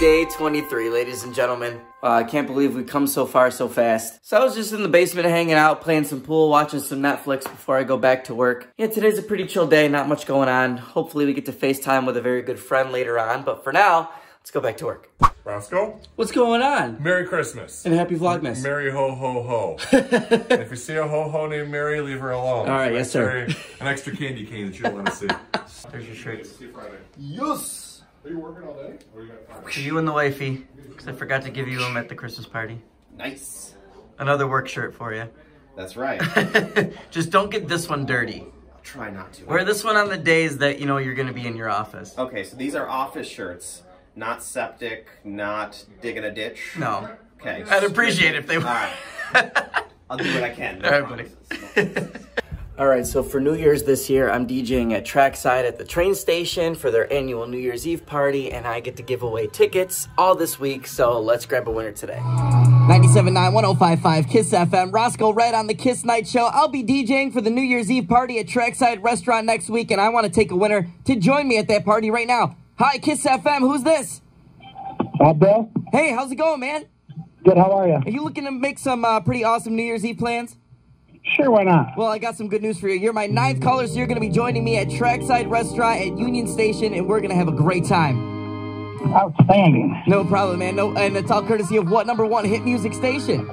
day 23, ladies and gentlemen. Uh, I can't believe we've come so far so fast. So I was just in the basement hanging out, playing some pool, watching some Netflix before I go back to work. Yeah, today's a pretty chill day, not much going on. Hopefully we get to FaceTime with a very good friend later on, but for now, let's go back to work. Roscoe, What's going on? Merry Christmas. And happy Vlogmas. Merry ho ho ho. and if you see a ho ho named Mary, leave her alone. All right, An yes, sir. An extra candy cane that you don't want to see. There's your shirts. See you Friday. Yes! Are you working all day? Or you got time? You and the wifey, because I forgot to give you them at the Christmas party. Nice. Another work shirt for you. That's right. Just don't get this one dirty. I'll try not to. Wear this one on the days that you know you're gonna be in your office. Okay, so these are office shirts, not septic, not digging a ditch. No. Okay. I'd appreciate it if they were. All right. I'll do what I can. All right, buddy. All right, so for New Year's this year, I'm DJing at Trackside at the train station for their annual New Year's Eve party, and I get to give away tickets all this week, so let's grab a winner today. 97.9, 1055, Kiss FM, Roscoe Red on the Kiss Night Show. I'll be DJing for the New Year's Eve party at Trackside Restaurant next week, and I want to take a winner to join me at that party right now. Hi, Kiss FM, who's this? Uh, Bill? Hey, how's it going, man? Good, how are you? Are you looking to make some uh, pretty awesome New Year's Eve plans? Sure, why not? Well, I got some good news for you. You're my ninth caller, so you're going to be joining me at Trackside Restaurant at Union Station, and we're going to have a great time. Outstanding. No problem, man. No, and it's all courtesy of what number one hit music station?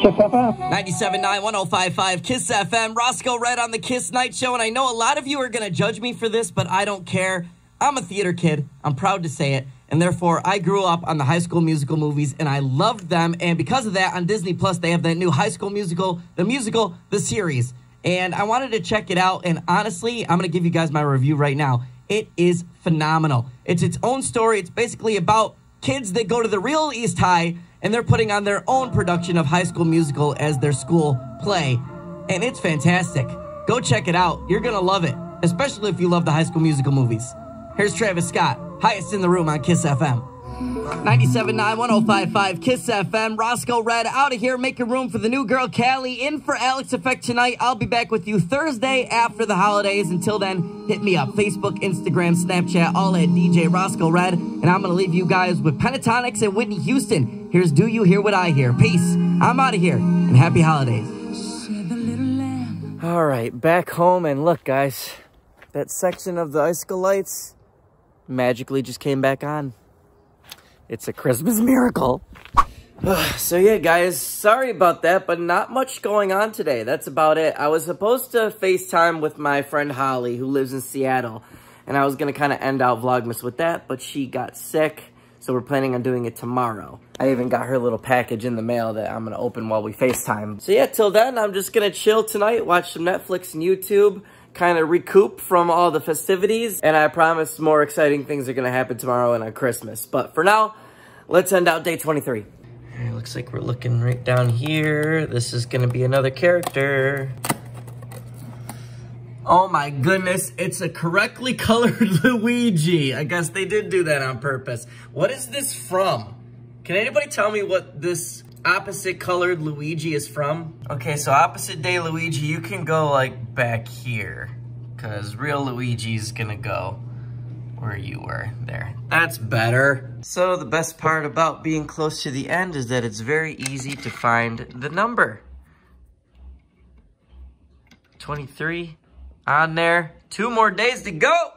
Kiss FM? 97.9, Kiss FM, Roscoe Red on the Kiss Night Show. And I know a lot of you are going to judge me for this, but I don't care. I'm a theater kid. I'm proud to say it. And therefore, I grew up on the high school musical movies and I loved them. And because of that, on Disney Plus, they have that new high school musical, the musical, the series. And I wanted to check it out. And honestly, I'm going to give you guys my review right now. It is phenomenal. It's its own story. It's basically about kids that go to the real East High and they're putting on their own production of High School Musical as their school play. And it's fantastic. Go check it out. You're going to love it, especially if you love the High School Musical movies. Here's Travis Scott, highest in the room on Kiss FM. 97.9, 1055, Kiss FM. Roscoe Red out of here, making room for the new girl, Callie, in for Alex Effect tonight. I'll be back with you Thursday after the holidays. Until then, hit me up Facebook, Instagram, Snapchat, all at DJ Roscoe Red. And I'm going to leave you guys with Pentatonix and Whitney Houston. Here's Do You Hear What I Hear? Peace. I'm out of here, and happy holidays. All right, back home, and look, guys, that section of the icicle lights magically just came back on. It's a Christmas miracle. so yeah, guys, sorry about that, but not much going on today. That's about it. I was supposed to FaceTime with my friend Holly, who lives in Seattle, and I was going to kind of end out Vlogmas with that, but she got sick, so we're planning on doing it tomorrow. I even got her little package in the mail that I'm going to open while we FaceTime. So yeah, till then, I'm just going to chill tonight, watch some Netflix and YouTube, kind of recoup from all the festivities, and I promise more exciting things are going to happen tomorrow and on Christmas. But for now, let's end out day 23. It looks like we're looking right down here. This is going to be another character. Oh my goodness, it's a correctly colored Luigi. I guess they did do that on purpose. What is this from? Can anybody tell me what this opposite colored Luigi is from? Okay, so opposite day Luigi, you can go like back here. Cause real Luigi's gonna go where you were there. That's better. So the best part about being close to the end is that it's very easy to find the number. 23 on there. Two more days to go.